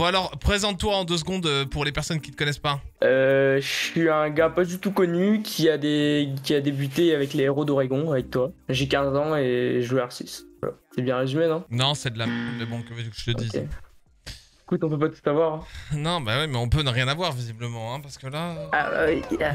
Bon alors, présente-toi en deux secondes euh, pour les personnes qui te connaissent pas. Euh, je suis un gars pas du tout connu qui a, des... qui a débuté avec les héros d'Oregon, avec toi. J'ai 15 ans et je joue R6. Voilà. C'est bien résumé, non? Non, c'est de la merde, mais bon, que veux-tu que je te dise? Ok. Écoute, on peut pas tout avoir. hein. Non, bah ouais, mais on peut ne rien avoir visiblement, hein, parce que là... Ah, bah oui. ah.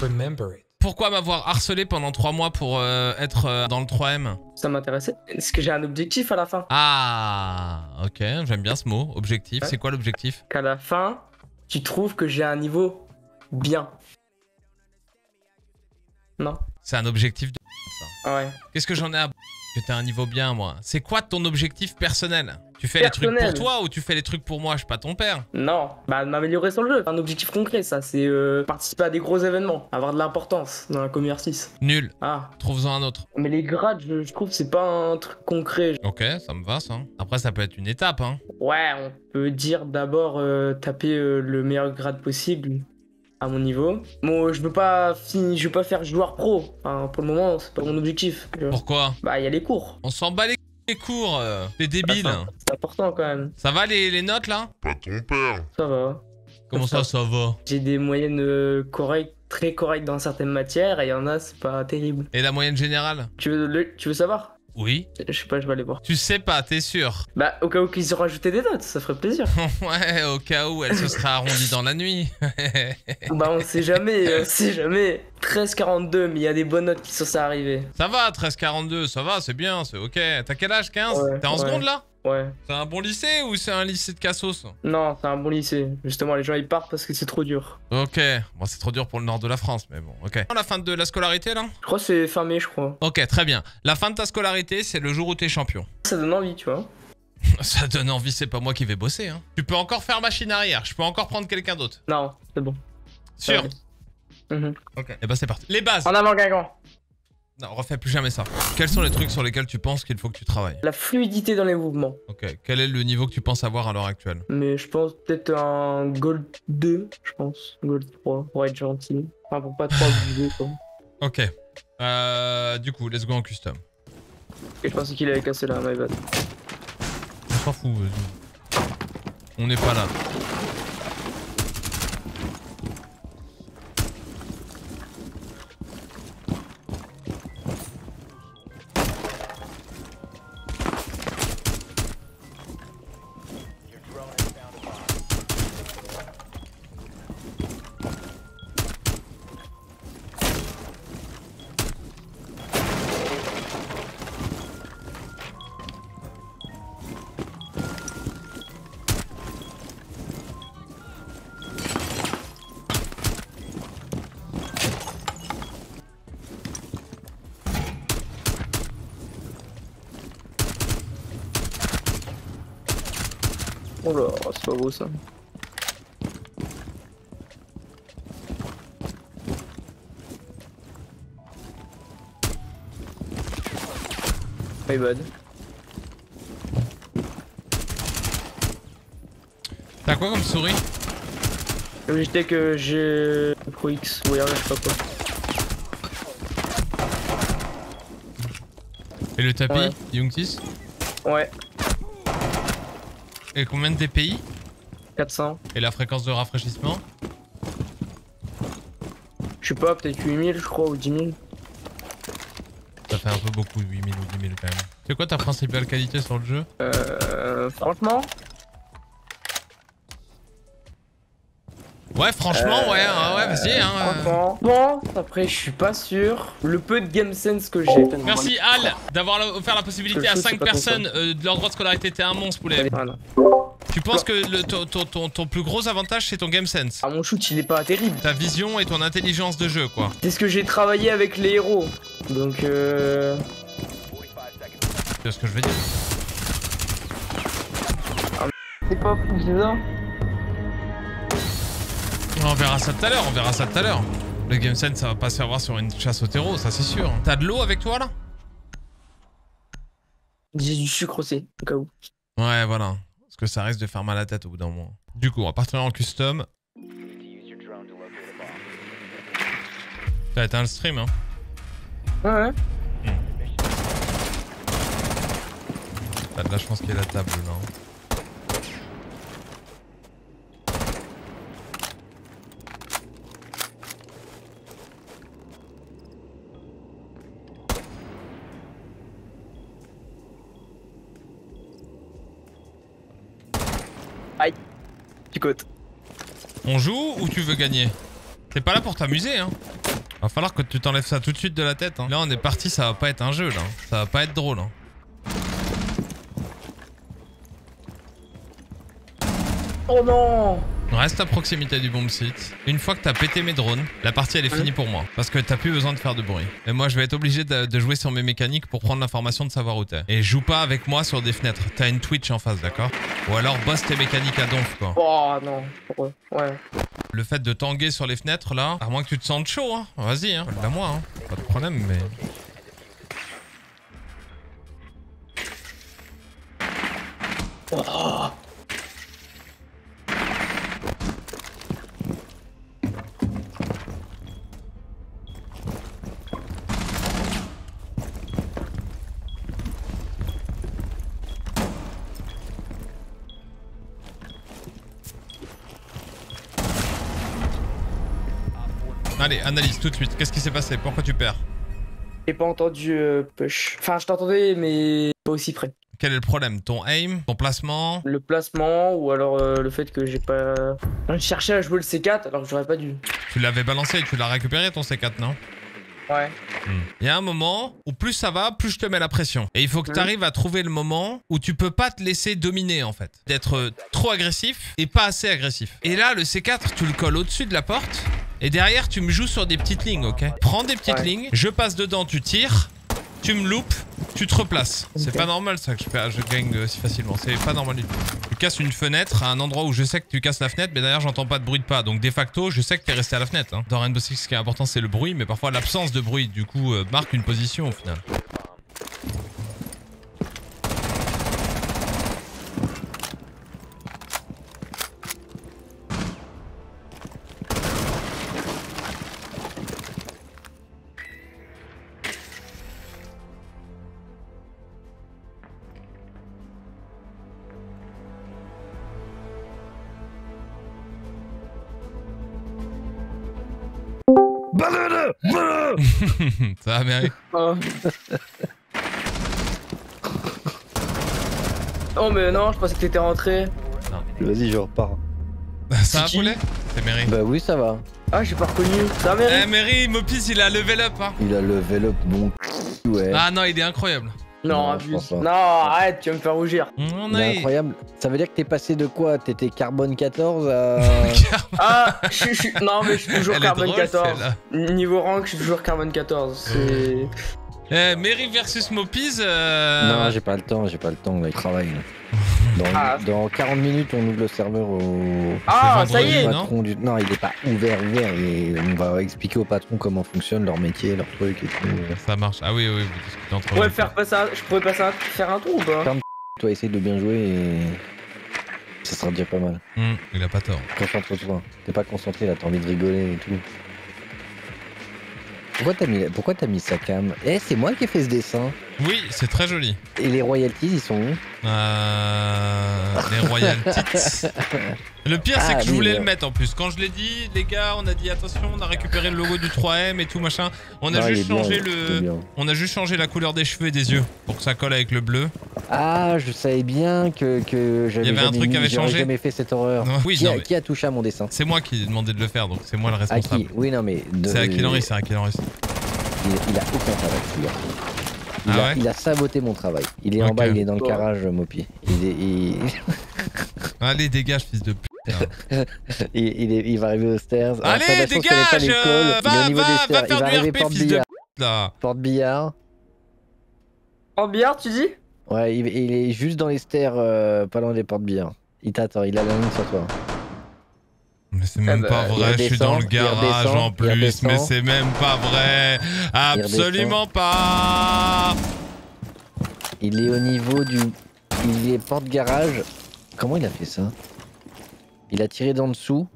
Remember it. Pourquoi m'avoir harcelé pendant trois mois pour euh, être euh, dans le 3M Ça m'intéressait. Est-ce que j'ai un objectif à la fin? Ah, ok, j'aime bien ce mot, objectif. Ouais. C'est quoi l'objectif? Qu'à la fin, tu trouves que j'ai un niveau bien. Non C'est un objectif de... Ouais. Qu'est-ce que j'en ai à... Que t'as un niveau bien, moi? C'est quoi ton objectif personnel? Tu fais les trucs pour toi ou tu fais les trucs pour moi Je suis pas ton père. Non, bah m'améliorer sur le jeu. Un objectif concret, ça, c'est euh, participer à des gros événements, avoir de l'importance dans la 6 Nul. Ah, Trouve-en un autre. mais les grades, je, je trouve, c'est pas un truc concret. Ok, ça me va ça. Après, ça peut être une étape, hein. Ouais, on peut dire d'abord euh, taper euh, le meilleur grade possible à mon niveau. Bon, je veux pas finir, je veux pas faire joueur pro. Enfin, pour le moment, c'est pas mon objectif. Pourquoi? Bah, il y a les cours. On s'en bat les, les cours. euh. T'es débile. Enfin, C'est important quand même. Ça va les, les notes là? Pas ton père. Ça va. Comment ça, ça va? J'ai des moyennes euh, correctes, très correctes dans certaines matières, et il y en a, c'est pas terrible. Et la moyenne générale? Tu veux, le- tu veux savoir? Oui. Je sais pas, je vais aller voir. Tu sais pas, t'es sûr Bah, au cas où qu'ils aient rajouté des notes, ça ferait plaisir. Ouais, au cas où elle se serait arrondie dans la nuit. bah, on sait jamais, on sait jamais. 13,42, mais il y a des bonnes notes qui sont arriver. ça va, 13,42, ça va, c'est bien, c'est ok. T'as quel âge 15 Ouais, T'es en ouais. seconde là Ouais. C'est un bon lycée ou c'est un lycée de cassos Non, c'est un bon lycée. Justement, les gens ils partent parce que c'est trop dur. Ok, bon c'est trop dur pour le nord de la France, mais bon, ok. La fin de la scolarité là? Je crois que c'est fermé, je crois. Ok, très bien. La fin de ta scolarité, c'est le jour où t'es champion. Ça donne envie, tu vois. Ça donne envie, c'est pas moi qui vais bosser. Hein. Tu peux encore faire machine arrière, je peux encore prendre quelqu'un d'autre. Non, c'est bon. Sûr. Mhm. Ok. Et bah c'est parti. Les bases En avant, Guingamp. Non, refais plus jamais ça. Quels sont les trucs sur lesquels tu penses qu'il faut que tu travailles? La fluidité dans les mouvements. Ok. Quel est le niveau que tu penses avoir à l'heure actuelle? Mais je pense peut-être un Gold 2, je pense. Gold 3, pour être gentil. Enfin, pour pas trop abuser, quoi. Ok. Euh, du coup, let's go en custom. Et je pensais qu'il avait cassé là, my bad. On s'en fout, vas-y. On n'est pas là. Oh là, c'est pas beau ça. My bad. T'as quoi comme souris? J'étais que j'ai Pro X, ou je sais pas quoi. Et le tapis Ouais. Youngtis Ouais, Et combien de DPI 400. Et la fréquence de rafraîchissement Je sais pas, peut-être 8000 je crois, ou 10 000. Ça fait un peu beaucoup, 8000 ou 10 000 quand même. C'est quoi ta principale qualité sur le jeu? Euh, franchement, Ouais, franchement, ouais, hein, ouais, vas-y. Hein, euh. franchement. Bon, après, je suis pas sûr. Le peu de game sense que j'ai. Merci Al d'avoir offert la possibilité à jeu, 5 c'est pas ton personnes euh, de leur droit de scolarité. T'es un monstre, poulet. Voilà. Tu penses que le- ton, ton- ton- plus gros avantage, c'est ton game sense? Ah, mon shoot, il est pas terrible. Ta vision et ton intelligence de jeu, quoi. C'est ce que j'ai travaillé avec les héros. Donc, euh. C'est ce que je veux dire? C'est pas fou, c'est ça? On verra ça tout à l'heure, on verra ça tout à l'heure. Le game sense, ça va pas se faire voir sur une chasse au terreau, ça c'est sûr. T'as de l'eau avec toi là? J'ai du sucre aussi, au cas où. Ouais, voilà. Parce que ça risque de faire mal à la tête au bout d'un moment. Du coup, on va partir en custom. T'as éteint le stream, hein? Ouais, ouais. T'as de la chance qu'il y ait la table, là. On joue ou tu veux gagner? T'es pas là pour t'amuser, hein. Va falloir que tu t'enlèves ça tout de suite de la tête. Hein. Là, on est parti, ça va pas être un jeu, là. Ça va pas être drôle, hein. Oh non Reste à proximité du bomb site. Une fois que t'as pété mes drones, la partie elle est finie pour moi. Parce que t'as plus besoin de faire de bruit. Et moi je vais être obligé de, de jouer sur mes mécaniques pour prendre l'information de savoir où t'es. Et joue pas avec moi sur des fenêtres. T'as une Twitch en face, d'accord? Ou alors bosse tes mécaniques à donf quoi. Oh non. Ouais. ouais. Le fait de tanguer sur les fenêtres là, à moins que tu te sentes chaud, hein. Vas-y, hein. Pas moi, hein. Pas de problème, mais. Oh. Allez, analyse tout de suite. Qu'est-ce qui s'est passé? Pourquoi tu perds? J'ai pas entendu euh, push. Enfin, je t'entendais, mais pas aussi près. Quel est le problème? Ton aim? Ton placement? Le placement ou alors euh, le fait que j'ai pas. Je cherchais à jouer le C4 alors que j'aurais pas dû. Tu l'avais balancé et tu l'as récupéré ton C4, non? Ouais. Il y a un moment où plus ça va, plus je te mets la pression. Et il faut que Mhm. tu arrives à trouver le moment où tu peux pas te laisser dominer en fait. D'être euh, trop agressif et pas assez agressif. Et là, le C4, tu le colles au-dessus de la porte. Et derrière, tu me joues sur des petites lignes, ok Prends des petites Ouais. lignes, je passe dedans, tu tires, tu me loupes, tu te replaces. C'est pas normal ça que je, gagne euh, si facilement. C'est pas normal du tout. Tu casses une fenêtre à un endroit où je sais que tu casses la fenêtre, mais d'ailleurs j'entends pas de bruit de pas. Donc de facto, je sais que t'es resté à la fenêtre. hein. Dans Rainbow Six, ce qui est important, c'est le bruit, mais parfois l'absence de bruit, du coup, euh, marque une position au final. ça va, Mary Oh. oh mais non, je pensais que t'étais rentré. Vas-y, je repars. Ça va, poulet C'est Mary. Bah oui, ça va. Ah, j'ai pas reconnu. Ça va, Eh, Mary Mary, Mopis, il a level up, hein. Il a level up mon c... ouais. Ah non, il est incroyable. Non, Non, abuse. arrête, tu vas me faire rougir. On est incroyable. Ça veut dire que t'es passé de quoi? T'étais carbone 14 à... Ah, je suis- je suis. Non, mais je suis toujours Elle carbone drôle, 14. celle-là. Niveau rank, je suis toujours carbone 14. C'est. Eh, Mary versus Mopiz. Euh... Non, j'ai pas le temps, j'ai pas le temps, là, il travaille. là. Dans, Ah. dans 40 minutes, on ouvre le serveur au Ah, ça y est. non patron du... Non, il est pas ouvert, ouvert. Et on va expliquer au patron comment fonctionne leur métier, leur truc et tout. Ça marche. Ah oui, oui, vous discutez entre vous. faire passer un... Je pourrais passer un... faire un tour ou pas Toi, essaye de bien jouer et... Ça sera déjà pas mal. Hum, il a pas tort. Concentre-toi. T'es pas concentré là, t'as envie de rigoler et tout. Pourquoi t'as mis, mis sa cam? Eh, c'est moi qui ai fait ce dessin. Oui, c'est très joli. Et les royalties, ils sont où Euh, les royalties. Le pire, c'est Ah, que je oui, voulais le mettre en plus. Quand je l'ai dit, les gars, on a dit attention, on a récupéré le logo du 3M et tout machin. On a Non, juste bien, changé le, on a juste changé la couleur des cheveux et des yeux pour que ça colle avec le bleu. Ah, je savais bien que, que j'avais Il y avait un truc qui avait changé jamais fait cette horreur. Non, oui, qui, non, a, mais- qui a touché à mon dessin C'est moi qui ai demandé de le faire, donc c'est moi le À responsable. qui Oui, non, mais. de- C'est à qui Henry, c'est à il, il a aucun travail. Il, Ah a, ouais il a saboté mon travail. Il est en bas, il est dans le garage, Mopi. Il, est, il, Allez, dégage, fils de pute. il, il est- il va arriver aux stairs. Alors, Allez, de dégage, euh, Il est va, au niveau va, des va stairs. faire il va du arriver RP, porte fils de billard. Là. Porte billard. En billard, tu dis? Ouais, il, il est juste dans les stairs, euh, pas loin des portes billard. Il t'attend, il a la ligne sur toi. Mais c'est même eh pas ben, vrai, je suis dans le garage en plus, mais c'est même pas vrai. Absolument pas Il est au niveau du... Il est porte-garage. Comment il a fait ça? Il a tiré d'en dessous.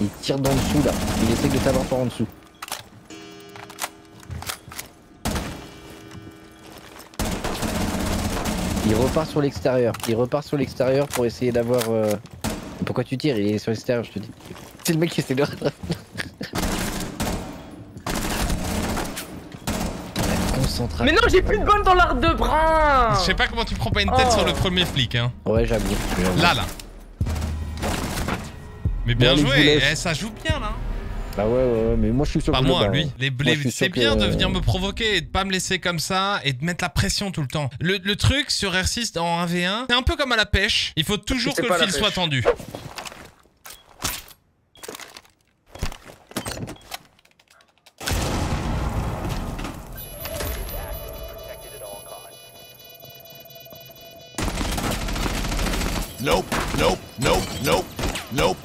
Il tire d'en dessous là. Il essaie de t'avoir par en dessous. Il repart sur l'extérieur. Il repart sur l'extérieur pour essayer d'avoir... Euh... Pourquoi tu tires? Il est sur l'extérieur, je te dis. C'est le mec qui essaie de. Concentration. Mais non, j'ai plus de balles dans l'arc de brin Je sais pas comment tu prends pas une tête Oh. sur le premier flic, hein. Ouais, j'avoue. Là, là. Mais bien joué. Eh, ça joue bien là. Bah ouais, ouais, ouais, mais moi je suis sûr Pas que je le moi, lui. hein. Les, c'est bien que- de venir me provoquer et de pas me laisser comme ça et de mettre la pression tout le temps. Le, le truc sur R6 en 1v1, c'est un peu comme à la pêche. Il faut toujours C'est que le fil pêche. soit tendu. Nope, nope, nope, nope, nope.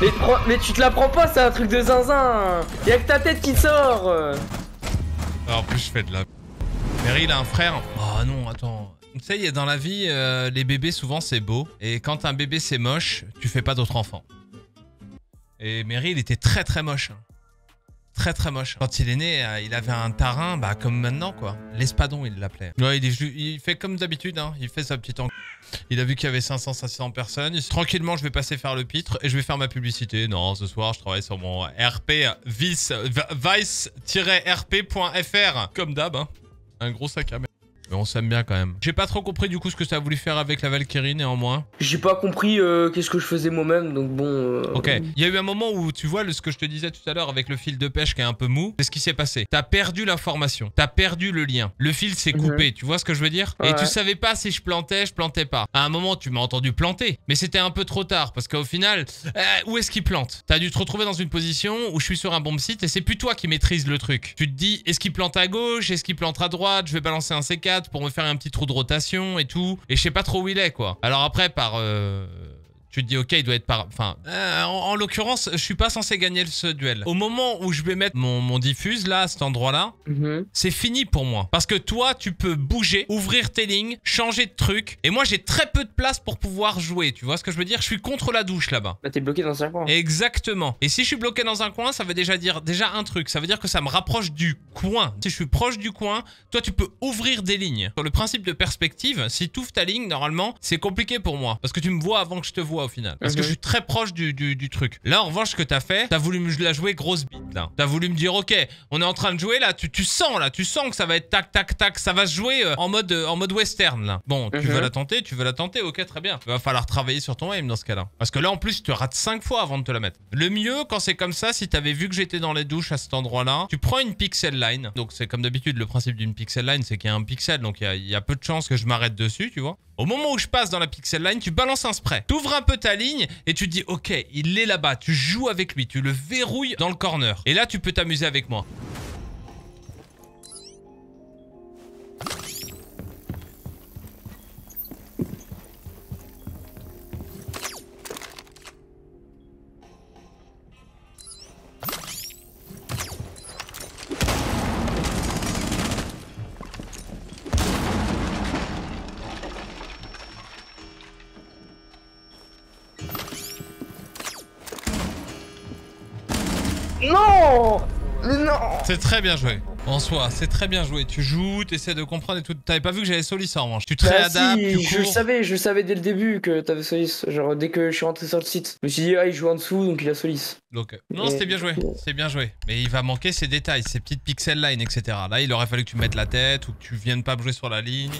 Mais, tu te la prends pas, c'est un truc de zinzin Y'a que ta tête qui sort Alors, en plus, je fais de la. Mary, il a un frère. Oh non, attends. Tu sais, dans la vie, euh, les bébés, souvent, c'est beau. Et quand un bébé, c'est moche, tu fais pas d'autres enfants. Et Mary, il était très très moche. hein. Très très moche. Quand il est né, euh, il avait un tarin, bah comme maintenant quoi. L'espadon, il l'appelait. Il, fait comme d'habitude, hein. il fait sa petite. Il a vu qu'il y avait 500-500 personnes. Il se- Tranquillement, je vais passer faire le pitre et je vais faire ma publicité. Non, ce soir, je travaille sur mon RP vice- vice-rp.fr. Comme d'hab, hein. Un gros sac à main. Mais on s'aime bien quand même. J'ai pas trop compris du coup ce que ça a voulu faire avec la Valkyrie néanmoins. J'ai pas compris euh, qu'est-ce que je faisais moi-même, donc bon... euh, Ok. Il y a eu un moment où tu vois le- ce que je te disais tout à l'heure avec le fil de pêche qui est un peu mou. C'est ce qui s'est passé. T'as perdu l'information. T'as perdu le lien. Le fil s'est coupé. Tu vois ce que je veux dire? Et tu savais pas si je plantais, je plantais pas. À un moment, tu m'as entendu planter, mais c'était un peu trop tard parce qu'au final, euh, où est-ce qu'il plante? T'as dû te retrouver dans une position où je suis sur un bomb site et c'est plus toi qui maîtrise le truc. Tu te dis, est-ce qu'il plante à gauche? Est-ce qu'il plante à droite? Je vais balancer un C4 pour me faire un petit trou de rotation et tout. Et je sais pas trop où il est quoi. Alors après, par euh, tu te dis ok il doit être par enfin euh, en, en l'occurrence je suis pas censé gagner ce duel au moment où je vais mettre mon, mon diffuse là à cet endroit là mhm. c'est fini pour moi parce que toi tu peux bouger ouvrir tes lignes changer de truc et moi j'ai très peu de place pour pouvoir jouer tu vois ce que je veux dire? Je suis contre la douche là-bas Bah t'es bloqué dans un coin. Exactement. Et si je suis bloqué dans un coin, ça veut déjà dire déjà un truc. Ça veut dire que ça me rapproche du coin. Si je suis proche du coin, toi tu peux ouvrir des lignes. Sur le principe de perspective, si tu ouvres ta ligne, normalement, c'est compliqué pour moi. Parce que tu me vois avant que je te vois au final. Parce que Mhm. je suis très proche du, du, du truc. Là, en revanche, ce que t'as fait, t'as voulu me la jouer grosse bite là. T'as voulu me dire, ok, on est en train de jouer là, tu, tu sens là, tu sens que ça va être tac tac tac, ça va se jouer euh, en mode euh, en mode western là. Bon, tu Mhm. veux la tenter, tu veux la tenter, ok, très bien. Il va falloir travailler sur ton aim dans ce cas-là. Parce que là, en plus, tu rates 5 fois avant de te la mettre. Le mieux, quand c'est comme ça, si t'avais vu que j'étais dans les douches à cet endroit-là, tu prends une pixel line. Donc, c'est comme d'habitude, le principe d'une pixel line, c'est qu'il y a un pixel, donc il y a, il y a peu de chances que je m'arrête dessus, tu vois. Au moment où je passe dans la pixel line, tu balances un spray. T'ouvres un peu ta ligne et tu dis, ok, il est là-bas. Tu joues avec lui, tu le verrouilles dans le corner. Et là, tu peux t'amuser avec moi. Non Mais non C'est très bien joué. En soi, c'est très bien joué. Tu joues, t'essaies de comprendre et tout. T'avais pas vu que j'avais Solis en revanche. Tu te Bah réadaptes, si, tu je savais, je savais dès le début que t'avais Solis. Genre dès que je suis rentré sur le site. Je me suis dit, ah, il joue en dessous, donc il a Solis. Donc, non, c'était bien joué. C'est bien joué. Mais il va manquer ces détails, ces petites pixel lines, etc. Là, il aurait fallu que tu mettes la tête ou que tu viennes pas jouer sur la ligne.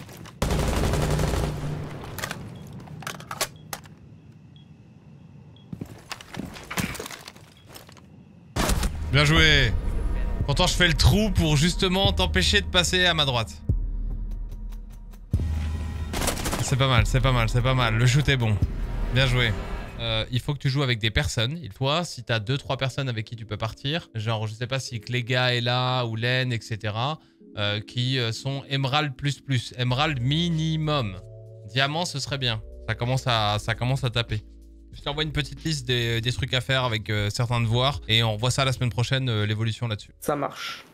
Bien joué. Pourtant, je fais le trou pour justement t'empêcher de passer à ma droite. C'est pas mal, c'est pas mal, c'est pas mal. Le shoot est bon. Bien joué. Euh, il faut que tu joues avec des personnes. Et toi, si t'as 2-3 personnes avec qui tu peux partir, genre je sais pas si Cléga est là ou Len, etc., euh, qui euh, sont Emerald++, Emerald minimum. Diamant, ce serait bien. Ça commence à taper. Je t'envoie une petite liste des, trucs à faire avec euh, certains devoirs et on voit ça la semaine prochaine, euh, l'évolution là-dessus. Ça marche.